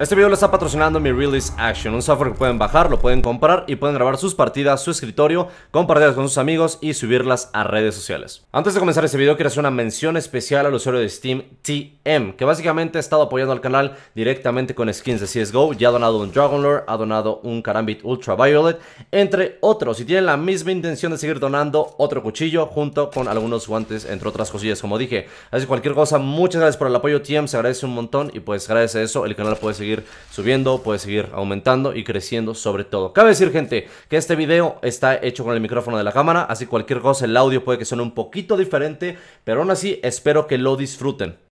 Este video lo está patrocinando mi Release Action, un software que pueden bajar, lo pueden comprar y pueden grabar sus partidas, su escritorio, compartirlas con sus amigos y subirlas a redes sociales. Antes de comenzar este video quiero hacer una mención especial al usuario de Steam TM, que básicamente ha estado apoyando al canal directamente con skins de CSGO, ya ha donado un Dragon Lore, ha donado un Karambit Ultraviolet, entre otros, y tienen la misma intención de seguir donando otro cuchillo junto con algunos guantes, entre otras cosillas como dije. Así que cualquier cosa, muchas gracias por el apoyo TM, se agradece un montón y pues gracias a eso el canal puede seguir subiendo, puede seguir aumentando y creciendo sobre todo. Cabe decir, gente, que este video está hecho con el micrófono de la cámara, así cualquier cosa, el audio puede que suene un poquito diferente, pero aún así espero que lo disfruten.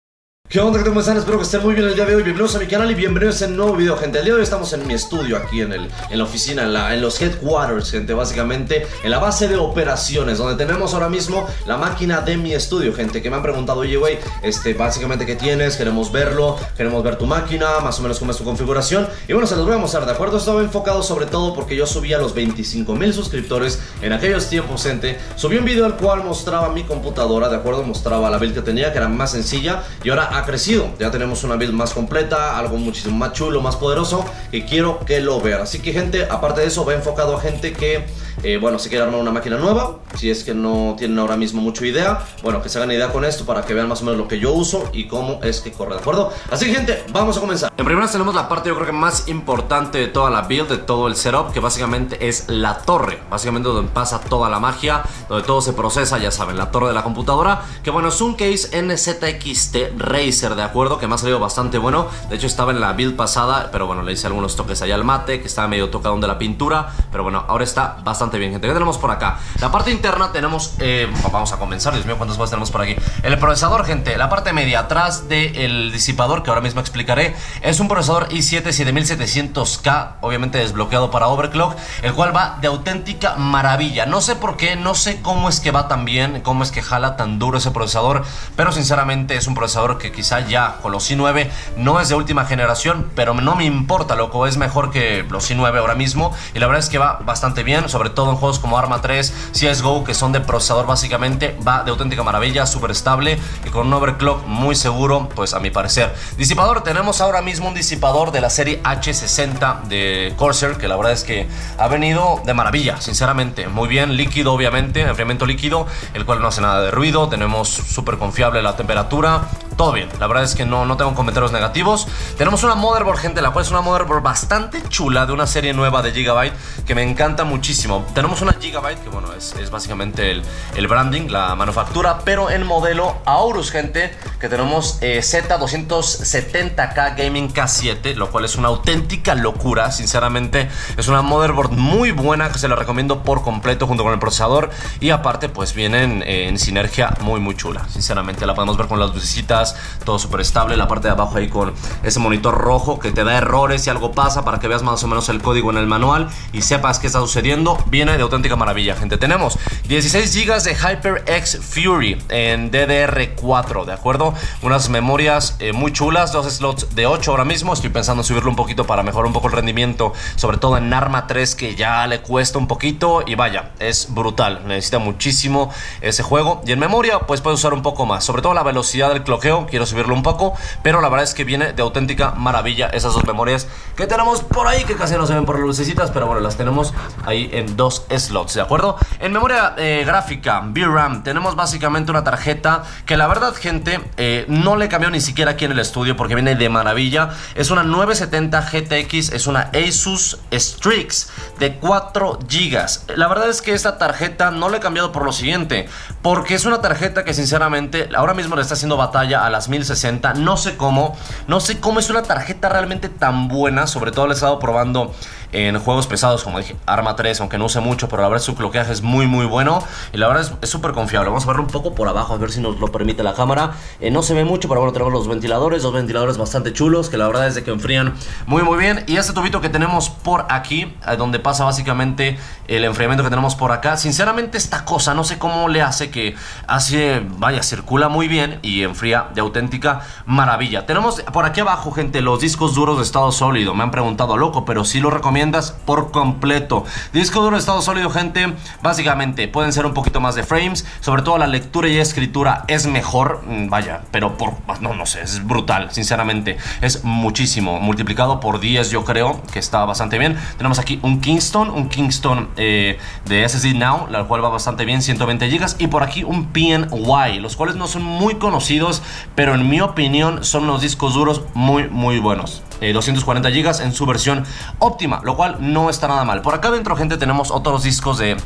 ¿Qué onda? ¿Cómo están? Espero que estén muy bien el día de hoy. Bienvenidos a mi canal y bienvenidos a un nuevo video, gente. El día de hoy estamos en mi estudio aquí en, el, en la oficina, en, la, en los headquarters, gente, básicamente en la base de operaciones, donde tenemos ahora mismo la máquina de mi estudio, gente, que me han preguntado, oye, güey, este, básicamente, ¿qué tienes? Queremos verlo, queremos ver tu máquina, más o menos cómo es tu configuración. Y bueno, se los voy a mostrar, ¿de acuerdo? Estaba enfocado sobre todo porque yo subí a los 25 mil suscriptores en aquellos tiempos, gente. Subí un video al cual mostraba mi computadora, ¿de acuerdo? Mostraba la build que tenía, que era más sencilla, y ahora ha crecido. Ya tenemos una build más completa, algo muchísimo más chulo, más poderoso, y quiero que lo vean. Así que, gente, aparte de eso, va enfocado a gente que, eh, bueno, se quiere armar una máquina nueva. Si es que no tienen ahora mismo mucha idea, bueno, que se hagan idea con esto para que vean más o menos lo que yo uso y cómo es que corre, ¿de acuerdo? Así que, gente, vamos a comenzar. En primera tenemos la parte, yo creo que más importante de toda la build, de todo el setup, que básicamente es la torre. Básicamente donde pasa toda la magia, donde todo se procesa, ya saben, la torre de la computadora. Que bueno, es un case NZXT ¿de acuerdo? Que me ha salido bastante bueno. De hecho, estaba en la build pasada, pero bueno, le hice algunos toques allá al mate, que estaba medio tocado de la pintura. Pero bueno, ahora está bastante bien, gente. ¿Qué tenemos por acá? La parte interna tenemos, eh, vamos a comenzar, Dios mío, ¿cuántas cosas tenemos por aquí? El procesador, gente, la parte media, atrás del disipador, que ahora mismo explicaré, es un procesador i7 7700K, obviamente desbloqueado para overclock, el cual va de auténtica maravilla. No sé por qué, no sé cómo es que va tan bien, cómo es que jala tan duro ese procesador, pero sinceramente es un procesador que quizá ya con los i9 no es de última generación, pero no me importa, loco, es mejor que los i9 ahora mismo y la verdad es que va bastante bien, sobre todo en juegos como Arma 3, CSGO, que son de procesador básicamente, va de auténtica maravilla, súper estable y con un overclock muy seguro, pues a mi parecer. Disipador, tenemos ahora mismo un disipador de la serie H60 de Corsair, que la verdad es que ha venido de maravilla, sinceramente, muy bien, líquido obviamente, enfriamiento líquido, el cual no hace nada de ruido, tenemos súper confiable la temperatura, todo bien, la verdad es que no, no tengo comentarios negativos. Tenemos una motherboard, gente, la cual es una motherboard bastante chula de una serie nueva de Gigabyte que me encanta muchísimo. Tenemos una Gigabyte, que bueno, es, es básicamente el, branding, la manufactura, pero en modelo Aorus, gente, que tenemos eh, Z270K Gaming K7, lo cual es una auténtica locura, sinceramente. Es una motherboard muy buena que se la recomiendo por completo junto con el procesador y aparte pues vienen eh, en sinergia muy muy chula. Sinceramente la podemos ver con las lucecitas, todo súper estable, la parte de abajo ahí con ese monitor rojo que te da errores si algo pasa para que veas más o menos el código en el manual y sepas qué está sucediendo. Viene de auténtica maravilla, gente. Tenemos 16 GB de HyperX Fury en DDR4, ¿de acuerdo? Unas memorias eh, muy chulas, dos slots de 8 ahora mismo. Estoy pensando en subirlo un poquito para mejorar un poco el rendimiento, sobre todo en Arma 3 que ya le cuesta un poquito y vaya, es brutal. Necesita muchísimo ese juego y en memoria pues puede usar un poco más, sobre todo la velocidad del cloqueo, quiero subirlo un poco, pero la verdad es que viene de auténtica maravilla esas dos memorias que tenemos por ahí, que casi no se ven por las lucecitas, pero bueno, las tenemos ahí en dos slots, ¿de acuerdo? En memoria eh, gráfica, VRAM, tenemos básicamente una tarjeta que la verdad, gente, eh, no le cambió ni siquiera aquí en el estudio porque viene de maravilla. Es una 970 GTX, es una Asus Strix de 4 GB. La verdad es que esta tarjeta no le he cambiado por lo siguiente, porque es una tarjeta que sinceramente ahora mismo le está haciendo batalla a las 1060, no sé cómo, no sé cómo es una tarjeta realmente tan buena, sobre todo la he estado probando en juegos pesados como dije, Arma 3, aunque no use mucho, pero la verdad su cloqueaje es muy muy bueno y la verdad es súper confiable. Vamos a verlo un poco por abajo, a ver si nos lo permite la cámara. Eh, no se ve mucho, pero bueno, tenemos los ventiladores, dos ventiladores bastante chulos, que la verdad es que enfrían muy muy bien. Y este tubito que tenemos por aquí, eh, donde pasa básicamente el enfriamiento que tenemos por acá, sinceramente esta cosa, no sé cómo le hace que hace, vaya, circula muy bien y enfría de auténtica maravilla. Tenemos por aquí abajo, gente, los discos duros de estado sólido. Me han preguntado, loco, pero sí lo recomiendo por completo. Disco duro estado sólido, gente. Básicamente pueden ser un poquito más de frames. Sobre todo la lectura y escritura es mejor. Mm, vaya, pero por. No, no sé, es brutal, sinceramente. Es muchísimo. Multiplicado por 10, yo creo que está bastante bien. Tenemos aquí un Kingston, un Kingston eh, de SSD Now, la cual va bastante bien, 120 GB. Y por aquí un PNY, los cuales no son muy conocidos, pero en mi opinión son unos discos duros muy, muy buenos. 240 eh, GB en su versión óptima, lo cual no está nada mal. Por acá dentro, gente, tenemos otros discos de,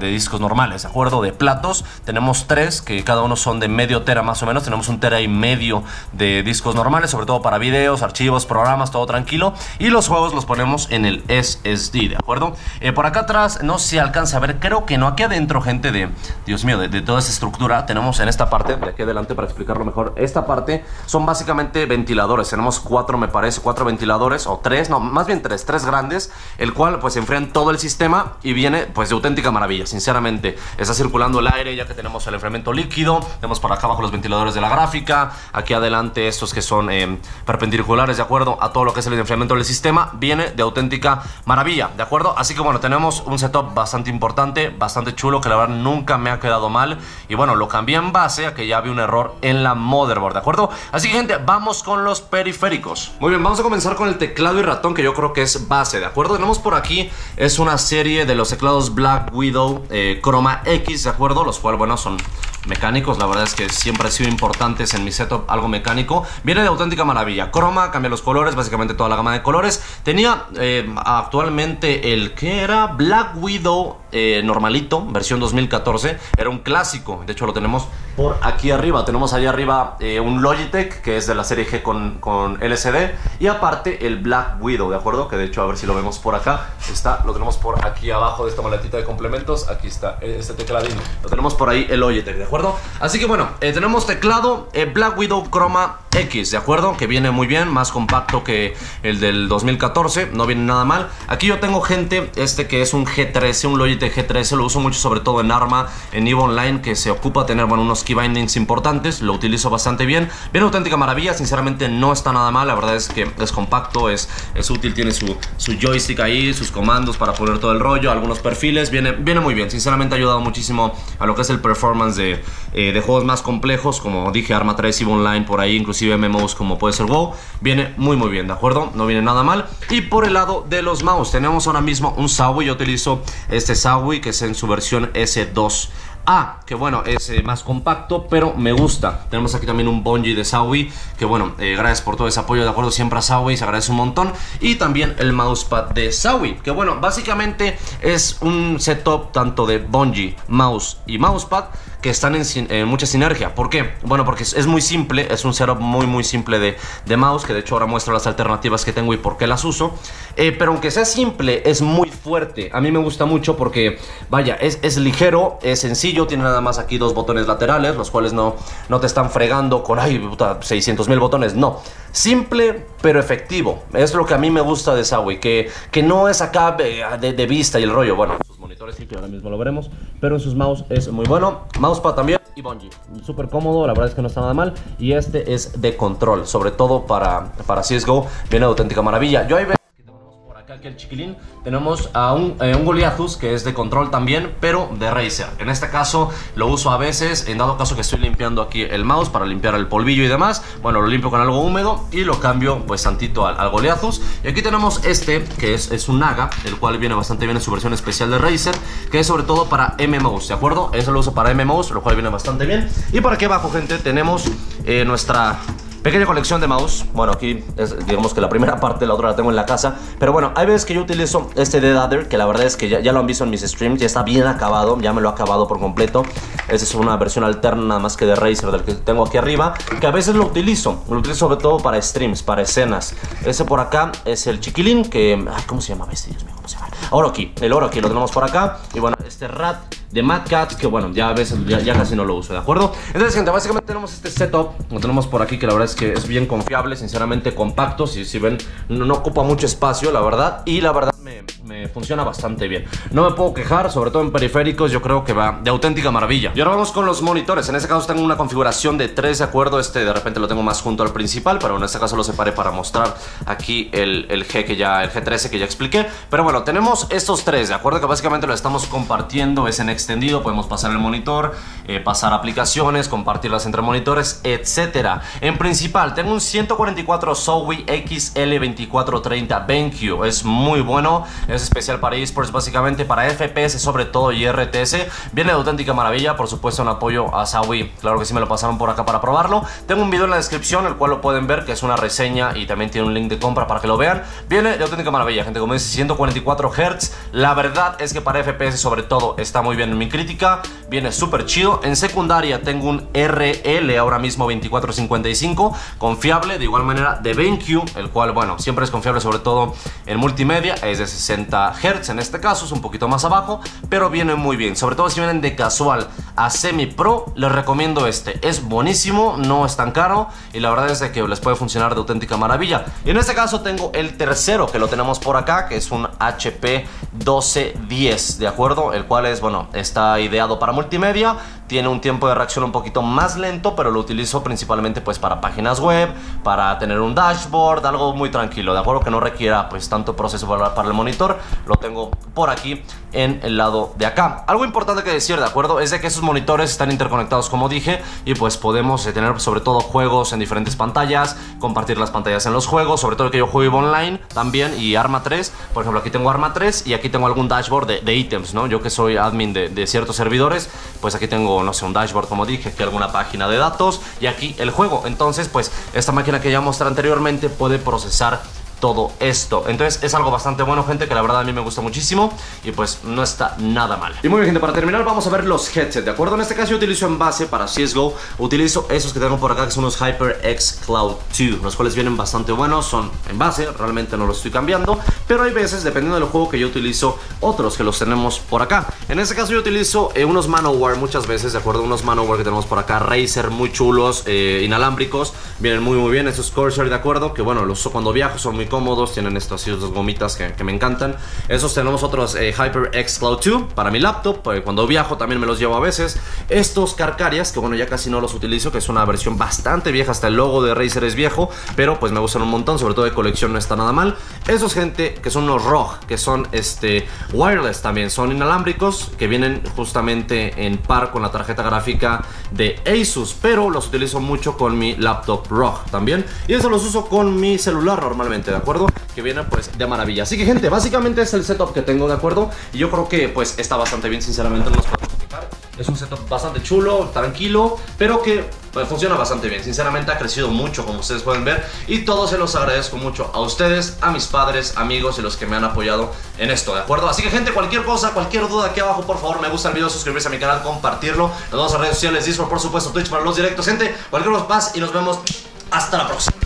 discos normales, ¿de acuerdo? De platos. Tenemos tres, que cada uno son de medio tera más o menos. Tenemos un tera y medio de discos normales, sobre todo para videos, archivos, programas, todo tranquilo. Y los juegos los ponemos en el SSD, ¿de acuerdo? Eh, por acá atrás no se alcanza a ver, creo que no. Aquí adentro, gente, de, Dios mío, de, de toda esa estructura, tenemos en esta parte, de aquí adelante para explicarlo mejor, esta parte son básicamente ventiladores. Tenemos cuatro, me parece cuatro ventiladores, o tres, no, más bien tres, tres grandes, el cual pues enfrían todo el sistema y viene pues de auténtica maravilla, sinceramente. Está circulando el aire ya que tenemos el enfriamiento líquido, tenemos por acá abajo los ventiladores de la gráfica, aquí adelante estos que son eh, perpendiculares de acuerdo a todo lo que es el enfriamiento del sistema, viene de auténtica maravilla, ¿de acuerdo? Así que bueno, tenemos un setup bastante importante, bastante chulo, que la verdad nunca me ha quedado mal, y bueno, lo cambié en base a que ya había un error en la motherboard, ¿de acuerdo? Así que gente, vamos con los periféricos. Muy bien, vamos a comenzar con el teclado y ratón que yo creo que es base, ¿de acuerdo? Tenemos por aquí, es una serie de los teclados Black Widow eh, Chroma X, ¿de acuerdo? Los cuales, bueno, son mecánicos, la verdad es que siempre han sido importantes en mi setup algo mecánico. Viene de auténtica maravilla. Chroma, cambia los colores, básicamente toda la gama de colores. Tenía eh, actualmente el que era Black Widow eh, normalito, versión 2014. Era un clásico, de hecho lo tenemos por aquí arriba. Tenemos allá arriba eh, un Logitech que es de la serie G con, con LCD. Y aparte el Black Widow, ¿de acuerdo? Que de hecho, a ver si lo vemos por acá. Está, lo tenemos por aquí abajo de esta maletita de complementos. Aquí está este tecladín. Lo tenemos por ahí el Logitech, ¿de acuerdo? Así que bueno, eh, tenemos teclado Black Widow Chroma X, ¿de acuerdo? Que viene muy bien, más compacto que el del 2014, no viene nada mal. Aquí yo tengo gente, este que es un G13, un Logitech G13, lo uso mucho sobre todo en Arma, en EVE Online, que se ocupa de tener, bueno, unos key bindings importantes, lo utilizo bastante bien. Viene auténtica maravilla, sinceramente no está nada mal, la verdad es que es compacto, es, es útil, tiene su, su joystick ahí, sus comandos para poner todo el rollo, algunos perfiles, viene, viene muy bien, sinceramente ha ayudado muchísimo a lo que es el performance de, eh, de juegos más complejos, como dije, Arma 3, EVE Online, por ahí, inclusive MMOs como puede ser WoW, viene muy muy bien, ¿de acuerdo? No viene nada mal. Y por el lado de los mouse, tenemos ahora mismo un Sawi, yo utilizo este Sawi que es en su versión S2. A, que bueno, es eh, más compacto, pero me gusta. Tenemos aquí también un Bonji de Sawi, que bueno, eh, gracias por todo ese apoyo, de acuerdo, siempre a Sawi, se agradece un montón. Y también el mousepad de Sawi, que bueno, básicamente es un setup tanto de Bonji, mouse y mousepad que están en, mucha sinergia. ¿Por qué? Bueno, porque es, muy simple, es un setup muy muy simple de, de, mouse, que de hecho ahora muestro las alternativas que tengo y por qué las uso. Eh, pero aunque sea simple, es muy fuerte. A mí me gusta mucho porque, vaya, es, es ligero, es sencillo, tiene nada más aquí dos botones laterales, los cuales no, no te están fregando con, ay, puta, 600 mil botones, no. Simple, pero efectivo. Es lo que a mí me gusta de Sawi, que, que no es acá de, de vista y el rollo. Bueno, ahora mismo lo veremos, pero en sus mouse es muy bueno. Mousepad también y Bungie. Súper cómodo, la verdad es que no está nada mal. Y este es de control, sobre todo para, para CSGO, viene de auténtica maravilla. Yo ahí veo el chiquilín tenemos a un, eh, que es de control también, pero de Razer. En este caso lo uso a veces, en dado caso que estoy limpiando aquí el mouse para limpiar el polvillo y demás. Bueno, lo limpio con algo húmedo y lo cambio pues tantito al, al. Y aquí tenemos este que es, es un Naga, el cual viene bastante bien en su versión especial de Razer, que es sobre todo para MMOs, ¿de acuerdo? Eso lo uso para MMOs, lo cual viene bastante bien. Y por aquí abajo, gente, tenemos eh, nuestra Pequeña colección de mouse. Bueno, aquí es, digamos que la primera parte, la otra la tengo en la casa. Pero bueno, hay veces que yo utilizo este Dead Adder, que la verdad es que ya, lo han visto en mis streams, ya está bien acabado, ya me lo ha acabado por completo. Esa es una versión alterna nada más que de Razer del que tengo aquí arriba, que a veces lo utilizo. Lo utilizo sobre todo para streams, para escenas. Ese por acá es el chiquilín, que... Ay, ¿cómo se llama este? Dios mío, ¿cómo se llama? Oro aquí, el oro aquí lo tenemos por acá. Y bueno, este rat de Mad Cat, que bueno, ya a veces ya, casi no lo uso, ¿de acuerdo? Entonces, gente, básicamente tenemos este setup, lo tenemos por aquí, que la verdad es que es bien confiable, sinceramente compacto, si, si ven, no, ocupa mucho espacio, la verdad, y la verdad me, funciona bastante bien. No me puedo quejar, sobre todo en periféricos, yo creo que va de auténtica maravilla. Y ahora vamos con los monitores. En este caso tengo una configuración de 3, de acuerdo. Este de repente lo tengo más junto al principal, pero en este caso lo separé para mostrar aquí el, el G que ya, el G13 que ya expliqué. Pero bueno, tenemos estos tres, de acuerdo que básicamente lo estamos compartiendo, es en extendido, podemos pasar el monitor, eh, pasar aplicaciones, compartirlas entre monitores, etcétera. En principal, tengo un 144 Zowie XL2430 BenQ, es muy bueno, es especial para esports, básicamente para FPS sobre todo y RTS, viene de auténtica maravilla, por supuesto un apoyo a Zowie, claro que sí me lo pasaron por acá para probarlo. Tengo un video en la descripción, el cual lo pueden ver, que es una reseña y también tiene un link de compra para que lo vean. Viene de auténtica maravilla, gente, como dice, 144 Hz, la verdad es que para FPS sobre todo está muy bien en mi crítica, viene súper chido. En secundaria tengo un RL ahora mismo 2455, confiable, de igual manera de BenQ, el cual, bueno, siempre es confiable sobre todo en multimedia, es de 60 Hz en este caso, es un poquito más abajo, pero viene muy bien, sobre todo si vienen de casual a semi pro, les recomiendo este, es buenísimo, no es tan caro y la verdad es que les puede funcionar de auténtica maravilla. Y en este caso tengo el tercero que lo tenemos por acá, que es un HP 1210, ¿de acuerdo? El cual es, bueno, está ideado para multimedia, tiene un tiempo de reacción un poquito más lento, pero lo utilizo principalmente pues para páginas web, para tener un dashboard, algo muy tranquilo, ¿de acuerdo? Que no requiera pues tanto proceso para, el monitor, lo tengo por aquí en el lado de acá. Algo importante que decir, ¿de acuerdo? Es de que esos monitores están interconectados como dije y pues podemos eh, tener sobre todo juegos en diferentes pantallas, compartir las pantallas en los juegos, sobre todo que yo juego online también y Arma 3, por ejemplo aquí tengo Arma 3 y aquí tengo algún dashboard de, ítems, ¿no? Yo que soy admin de, de ciertos servidores, pues aquí tengo no sé, un dashboard como dije, que alguna página de datos y aquí el juego. Entonces, pues esta máquina que ya mostré anteriormente puede procesar todo esto. Entonces es algo bastante bueno, gente, que la verdad a mí me gusta muchísimo y pues no está nada mal. Y muy bien, gente, para terminar vamos a ver los headsets, ¿de acuerdo? En este caso yo utilizo en base para CSGO, utilizo esos que tengo por acá que son los HyperX Cloud 2, los cuales vienen bastante buenos, son en base, realmente no los estoy cambiando, pero hay veces, dependiendo del juego que yo utilizo, otros que los tenemos por acá. En este caso yo utilizo eh, unos Manowar muchas veces, ¿de acuerdo? Unos Manowar que tenemos por acá, Razer, muy chulos, eh, inalámbricos, vienen muy muy bien, esos Corsair, ¿de acuerdo? Que bueno, los uso cuando viajo, son muy cómodos, tienen dos gomitas que, me encantan. Esos tenemos otros eh, HyperX Cloud 2 para mi laptop, cuando viajo también me los llevo a veces. Estos Carcarias, que bueno, ya casi no los utilizo, que es una versión bastante vieja, hasta el logo de Razer es viejo, pero pues me gustan un montón, sobre todo de colección no está nada mal. Esos gente que son los ROG, que son este wireless también, son inalámbricos, que vienen justamente en par con la tarjeta gráfica de Asus, pero los utilizo mucho con mi laptop ROG también. Y eso los uso con mi celular normalmente, ¿de acuerdo? Que viene pues de maravilla. Así que gente, básicamente es el setup que tengo, ¿de acuerdo? Y yo creo que pues está bastante bien, sinceramente, no nos podemos Es un setup bastante chulo, tranquilo, pero que pues, funciona bastante bien. Sinceramente ha crecido mucho, como ustedes pueden ver. Y todos se los agradezco mucho a ustedes, a mis padres, amigos y los que me han apoyado en esto, ¿de acuerdo? Así que gente, cualquier cosa, cualquier duda aquí abajo, por favor, me gusta el video, suscribirse a mi canal, compartirlo. Nos vemos en redes sociales, Discord, por supuesto, Twitch para los directos. Gente, cualquier cosa más y nos vemos hasta la próxima.